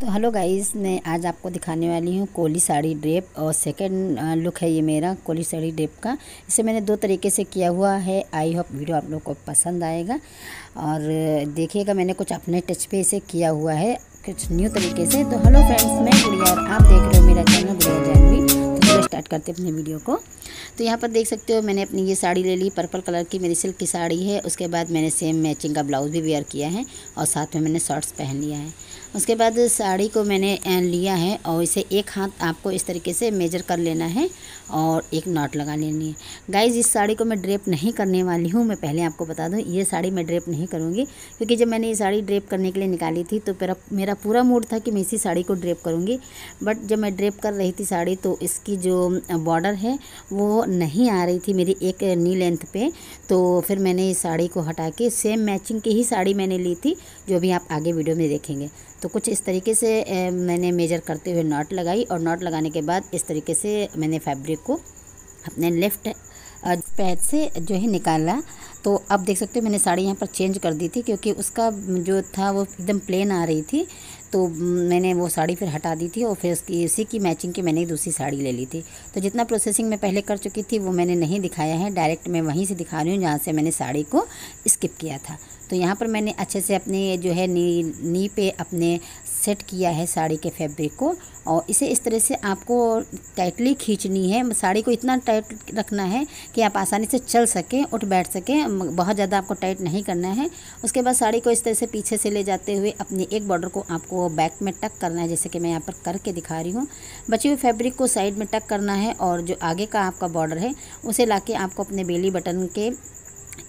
तो hello guys, मैं आज आपको दिखाने वाली हूँ कोली साड़ी ड्रेप और सेकंड लुक है ये मेरा कोली साड़ी ड्रेप का। इसे मैंने दो तरीके से किया हुआ है। आई होप वीडियो आप लोग को पसंद आएगा। और देखिएगा, मैंने कुछ अपने टच पे इसे किया हुआ है, कुछ न्यू तरीके से। तो हेलो फ्रेंड्स मैं गुड़िया आप देख रहे हो मेरा चैनल गुड़िया जैन तो चलो स्टार्ट करते हैं अपने वीडियो को। तो यहाँ पर देख सकते हो मैंने अपनी ये साड़ी ले ली पर्पल कलर की मेरी सिल्क की साड़ी है। उसके बाद मैंने सेम मैचिंग का ब्लाउज भी वेयर किया है और साथ में मैंने शॉर्ट्स पहन लिया है। उसके बाद साड़ी को मैंने लिया है और इसे एक हाथ आपको इस तरीके से मेजर कर लेना है और एक नॉट लगा लेनी है। गाइज़ इस साड़ी को मैं ड्रेप नहीं करने वाली हूँ। मैं पहले आपको बता दूँ, ये साड़ी मैं ड्रेप नहीं करूँगी क्योंकि जब मैंने ये साड़ी ड्रेप करने के लिए निकाली थी तो मेरा मेरा पूरा मूड था कि मैं इसी साड़ी को ड्रेप करूँगी। बट जब मैं ड्रेप कर रही थी साड़ी तो इसकी जो बॉर्डर है, वो नहीं आ रही थी मेरी एक नी लेंथ पे। तो फिर मैंने इस साड़ी को हटा के सेम मैचिंग की ही साड़ी मैंने ली थी, जो भी आप आगे वीडियो में देखेंगे। तो कुछ इस तरीके से मैंने मेजर करते हुए नॉट लगाई और नॉट लगाने के बाद इस तरीके से मैंने फैब्रिक को अपने लेफ़्ट पैर से जो है निकाला। तो अब देख सकते हो मैंने साड़ी यहाँ पर चेंज कर दी थी क्योंकि उसका जो था वो एकदम प्लेन आ रही थी। तो मैंने वो साड़ी फिर हटा दी थी और फिर उसकी इसी की मैचिंग की मैंने दूसरी साड़ी ले ली थी। तो जितना प्रोसेसिंग मैं पहले कर चुकी थी वो मैंने नहीं दिखाया है। डायरेक्ट मैं वहीं से दिखा रही हूँ जहाँ से मैंने साड़ी को स्किप किया था। तो यहाँ पर मैंने अच्छे से अपने जो है नी नी पे अपने सेट किया है साड़ी के फैब्रिक को और इसे इस तरह से आपको टाइटली खींचनी है। साड़ी को इतना टाइट रखना है कि आप आसानी से चल सकें, उठ बैठ सकें बहुत ज़्यादा आपको टाइट नहीं करना है। उसके बाद साड़ी को इस तरह से पीछे से ले जाते हुए अपने एक बॉर्डर को आपको बैक में टक करना है, जैसे कि मैं यहाँ पर करके दिखा रही हूँ। बची हुई फैब्रिक को साइड में टक करना है और जो आगे का आपका बॉर्डर है, उसे ला आपको अपने बेली बटन के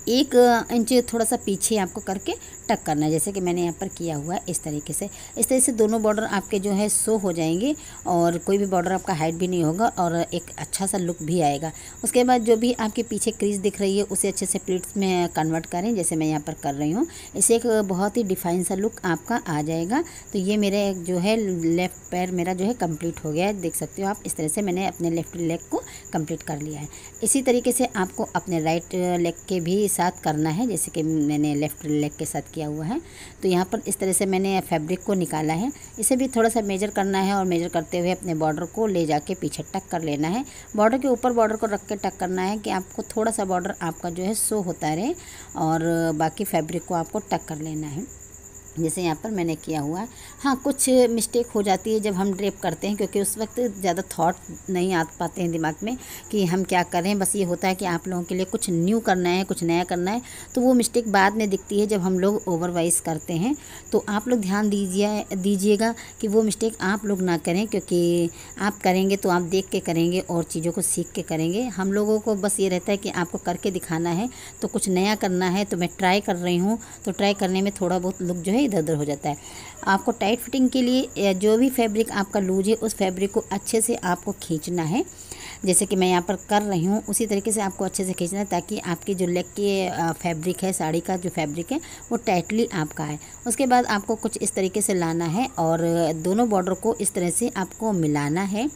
एक इंच थोड़ा सा पीछे आपको करके टक करना है, जैसे कि मैंने यहाँ पर किया हुआ है इस तरीके से। इस तरह से दोनों बॉर्डर आपके जो है सो हो जाएँगे और कोई भी बॉर्डर आपका हाइट भी नहीं होगा और एक अच्छा सा लुक भी आएगा। उसके बाद जो भी आपके पीछे क्रीज दिख रही है, उसे अच्छे से प्लेट्स में कन्वर्ट करें, जैसे मैं यहाँ पर कर रही हूँ। इससे एक बहुत ही डिफाइन सा लुक आपका आ जाएगा। तो ये मेरे जो है लेफ़्ट पैर मेरा जो है कंप्लीट हो गया है। देख सकते हो आप, इस तरह से मैंने अपने लेफ़्ट लेग को कंप्लीट कर लिया है। इसी तरीके से आपको अपने राइट लेग के भी साथ करना है, जैसे कि मैंने लेफ़्ट लेग के साथ किया हुआ है। तो यहाँ पर इस तरह से मैंने फैब्रिक को निकाला है। इसे भी थोड़ा सा मेजर करना है और मेजर करते हुए अपने बॉर्डर को ले जाके पीछे टक कर लेना है। बॉर्डर के ऊपर बॉर्डर को रख के टक करना है कि आपको थोड़ा सा बॉर्डर आपका जो है सो होता रहे और बाकी फैब्रिक को आपको टक कर लेना है। जैसे यहाँ पर मैंने किया हुआ है। हाँ कुछ मिस्टेक हो जाती है जब हम ड्रेप करते हैं, क्योंकि उस वक्त ज़्यादा थॉट नहीं आ पाते हैं दिमाग में कि हम क्या करें बस ये होता है कि आप लोगों के लिए कुछ न्यू करना है, कुछ नया करना है तो वो मिस्टेक बाद में दिखती है जब हम लोग ओवरवाइज करते हैं। तो आप लोग ध्यान दीजिए, दीजिएगा कि वो मिस्टेक आप लोग ना करें, क्योंकि आप करेंगे तो आप देख के करेंगे और चीज़ों को सीख के करेंगे। हम लोगों को बस ये रहता है कि आपको करके दिखाना है तो कुछ नया करना है तो मैं ट्राई कर रही हूँ तो ट्राई करने में थोड़ा बहुत लुक जो है इधर उधर हो जाता है। आपको टाइट फिटिंग के लिए जो भी फैब्रिक आपका लूज है, उस फैब्रिक को अच्छे से आपको खींचना है। जैसे कि मैं यहाँ पर कर रही हूँ, उसी तरीके से आपको अच्छे से खींचना है ताकि आपकी जो लेग की फैब्रिक है, साड़ी का जो फैब्रिक है, वो टाइटली आपका है। उसके बाद आपको कुछ इस तरीके से लाना है और दोनों बॉर्डर को इस तरह से आपको मिलाना है।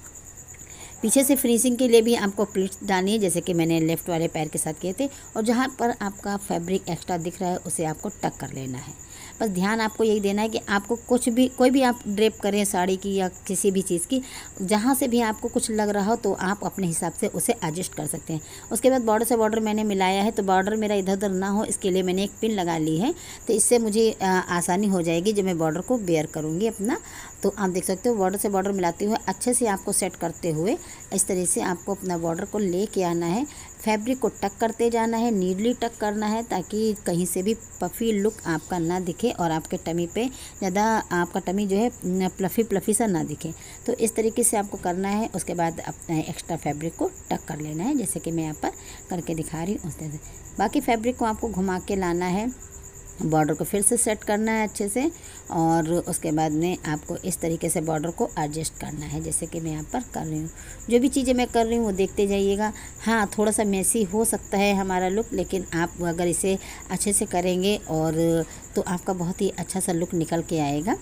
पीछे से फिनिशिंग के लिए भी आपको प्लीट्स डालनी है, जैसे कि मैंने लेफ़्ट वाले पैर के साथ किए थे और जहाँ पर आपका फैब्रिक एक्स्ट्रा दिख रहा है, उसे आपको टक कर लेना है। बस ध्यान आपको यही देना है कि आपको कुछ भी, कोई भी आप ड्रेप करें साड़ी की या किसी भी चीज़ की, जहाँ से भी आपको कुछ लग रहा हो तो आप अपने हिसाब से उसे एडजस्ट कर सकते हैं। उसके बाद बॉर्डर से बॉर्डर मैंने मिलाया है तो बॉर्डर मेरा इधर उधर ना हो, इसके लिए मैंने एक पिन लगा ली है तो इससे मुझे आसानी हो जाएगी जब मैं बॉर्डर को बेयर करूँगी अपना। तो आप देख सकते हो बॉर्डर से बॉर्डर मिलाते हुए अच्छे से आपको सेट करते हुए इस तरह से आपको अपना बॉर्डर को ले आना है। फैब्रिक को टक करते जाना है, नीडली टक करना है ताकि कहीं से भी पफ़ी लुक आपका ना दिखे और आपके टमी पे ज़्यादा आपका टमी जो है प्लफ़ी प्लफ़ी सा ना दिखे। तो इस तरीके से आपको करना है, उसके बाद अपना एक्स्ट्रा फैब्रिक को टक कर लेना है, जैसे कि मैं यहाँ पर करके दिखा रही हूँ उस तरह से। बाकी फैब्रिक को आपको घुमा के लाना है। बॉर्डर को फिर से सेट करना है अच्छे से और उसके बाद में आपको इस तरीके से बॉर्डर को एडजस्ट करना है। जैसे कि मैं यहाँ पर कर रही हूँ। जो भी चीज़ें मैं कर रही हूँ, वो देखते जाइएगा। हाँ थोड़ा सा मैसी हो सकता है हमारा लुक लेकिन आप अगर इसे अच्छे से करेंगे और तो आपका बहुत ही अच्छा सा लुक निकल के आएगा।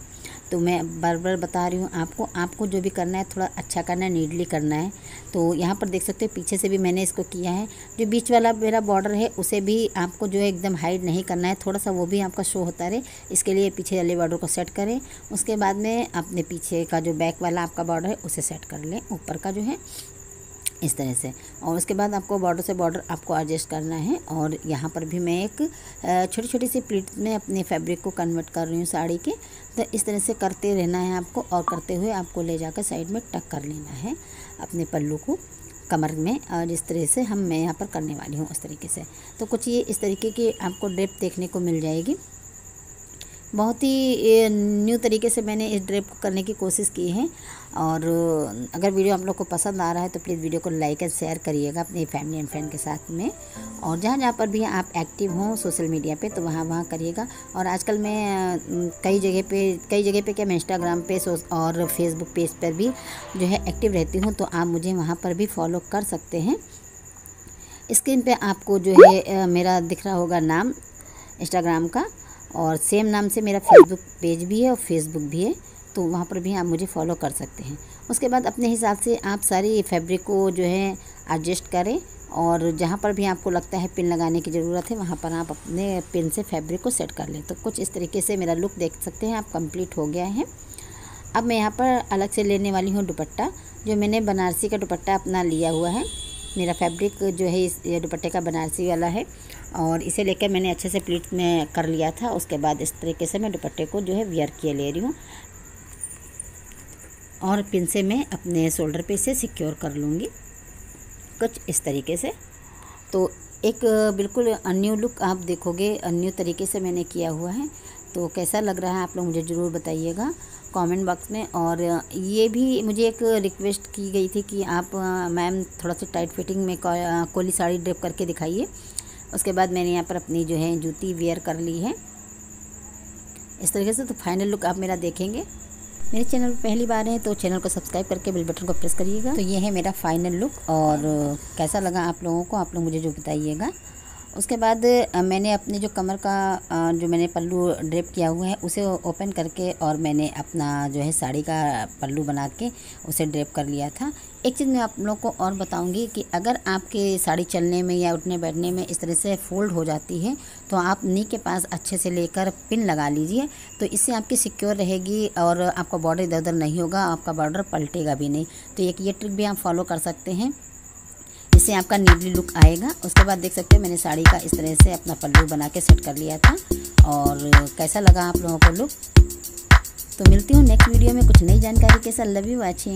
तो मैं बार बार बता रही हूँ आपको आपको जो भी करना है, थोड़ा अच्छा करना है नीडली करना है। तो यहाँ पर देख सकते हो, पीछे से भी मैंने इसको किया है। जो बीच वाला मेरा बॉर्डर है, उसे भी आपको जो है एकदम हाइड नहीं करना है। थोड़ा सा वो भी आपका शो होता रहे। इसके लिए पीछे वाले बॉर्डर को सेट करें। उसके बाद में अपने पीछे का जो बैक वाला आपका बॉर्डर है, उसे सेट कर लें। ऊपर का जो है इस तरह से। और उसके बाद आपको बॉर्डर से बॉर्डर आपको एडजस्ट करना है और यहाँ पर भी मैं एक छोटी छोटी सी प्लीट में अपने फैब्रिक को कन्वर्ट कर रही हूँ साड़ी के। तो इस तरह से करते रहना है आपको और करते हुए आपको ले जाकर साइड में टक कर लेना है अपने पल्लू को कमर में। और जिस तरह से हम मैं यहाँ पर करने वाली हूँ उस तरीके से। तो कुछ ये इस तरीके की आपको ड्रेप देखने को मिल जाएगी। बहुत ही न्यू तरीके से मैंने इस ड्रेप को करने की कोशिश की है। और अगर वीडियो आप लोग को पसंद आ रहा है तो प्लीज़ वीडियो को लाइक एंड शेयर करिएगा अपनी फैमिली एंड फ्रेंड के साथ में। और जहाँ जहाँ पर भी आप एक्टिव हों सोशल मीडिया पे तो वहाँ वहाँ करिएगा। और आजकल मैं कई जगह पे, कई जगह पे क्या मैं इंस्टाग्राम पे और फेसबुक पेज पर भी जो है एक्टिव रहती हूँ तो आप मुझे वहाँ पर भी फॉलो कर सकते हैं। स्क्रीन पर आपको जो है मेरा दिख रहा होगा नाम इंस्टाग्राम का। और सेम नाम से मेरा फेसबुक पेज भी है और फेसबुक भी है तो वहाँ पर भी आप मुझे फॉलो कर सकते हैं। उसके बाद अपने हिसाब से आप सारी फैब्रिक को जो है एडजस्ट करें और जहाँ पर भी आपको लगता है पिन लगाने की ज़रूरत है, वहाँ पर आप अपने पिन से फैब्रिक को सेट कर लें। तो कुछ इस तरीके से मेरा लुक देख सकते हैं, आप कंप्लीट हो गया है। अब मैं यहाँ पर अलग से लेने वाली हूँ दुपट्टा, जो मैंने बनारसी का दुपट्टा अपना लिया हुआ है। मेरा फैब्रिक जो है इस ये दुपट्टे का बनारसी वाला है और इसे लेकर मैंने अच्छे से प्लीट में कर लिया था। उसके बाद इस तरीके से मैं दुपट्टे को जो है वियर किए ले रही हूँ। और पिन से मैं अपने शोल्डर पे इसे सिक्योर कर लूँगी कुछ इस तरीके से। तो एक बिल्कुल अन्यू लुक आप देखोगे, अन्यू तरीके से मैंने किया हुआ है। तो कैसा लग रहा है आप लोग मुझे ज़रूर बताइएगा कमेंट बॉक्स में और ये भी मुझे एक रिक्वेस्ट की गई थी कि आप मैम थोड़ा सा टाइट फिटिंग में कोली साड़ी ड्रेप करके दिखाइए। उसके बाद मैंने यहाँ पर अपनी जो है जूती वेयर कर ली है। इस तरीके से तो फाइनल लुक आप मेरा देखेंगे। मेरे चैनल पर पहली बार है तो चैनल को सब्सक्राइब करके बेल बटन को प्रेस करिएगा। तो ये है मेरा फाइनल लुक और कैसा लगा आप लोगों को? आप लोग मुझे जो बताइएगा। उसके बाद मैंने अपने जो कमर का जो मैंने पल्लू ड्रेप किया हुआ है, उसे ओपन करके और मैंने अपना जो है साड़ी का पल्लू बना के उसे ड्रेप कर लिया था। एक चीज़ मैं आप लोग को और बताऊँगी कि अगर आपके साड़ी चलने में या उठने बैठने में इस तरह से फोल्ड हो जाती है तो आप नी के पास अच्छे से लेकर पिन लगा लीजिए तो इससे आपकी सिक्योर रहेगी और आपका बॉर्डर इधर उधर नहीं होगा, आपका बॉर्डर पलटेगा भी नहीं। तो एक ये ट्रिक भी आप फॉलो कर सकते हैं। इससे आपका नीडली लुक आएगा। उसके बाद देख सकते हैं मैंने साड़ी का इस तरह से अपना पल्लू बना के सेट कर लिया था। और कैसा लगा आप लोगों को लुक तो मिलती हूँ नेक्स्ट वीडियो में। कुछ नई जानकारी के साथ। Love you watching